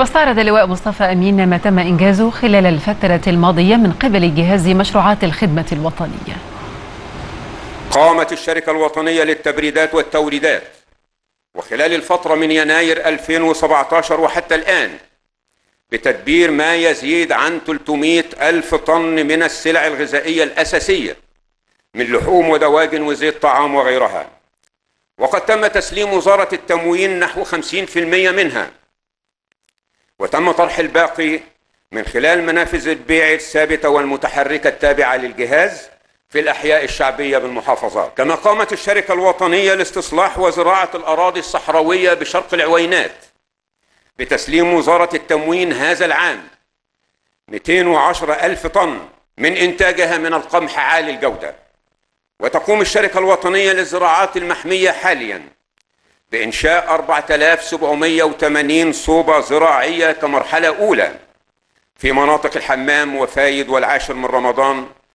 واستعرض اللواء مصطفى أمين ما تم إنجازه خلال الفترة الماضية من قبل جهاز مشروعات الخدمة الوطنية. قامت الشركة الوطنية للتبريدات والتوريدات وخلال الفترة من يناير 2017 وحتى الآن بتدبير ما يزيد عن 300 ألف طن من السلع الغذائية الأساسية من لحوم ودواجن وزيت طعام وغيرها. وقد تم تسليم وزارة التموين نحو 50% منها. وتم طرح الباقي من خلال منافذ البيع الثابتة والمتحركة التابعة للجهاز في الأحياء الشعبية بالمحافظات. كما قامت الشركة الوطنية لاستصلاح وزراعة الأراضي الصحراوية بشرق العوينات بتسليم وزارة التموين هذا العام. 210 ألف طن من إنتاجها من القمح عالي الجودة. وتقوم الشركة الوطنية للزراعات المحمية حاليا. بإنشاء 4780 صوبة زراعية كمرحلة أولى في مناطق الحمام وفايد والعاشر من رمضان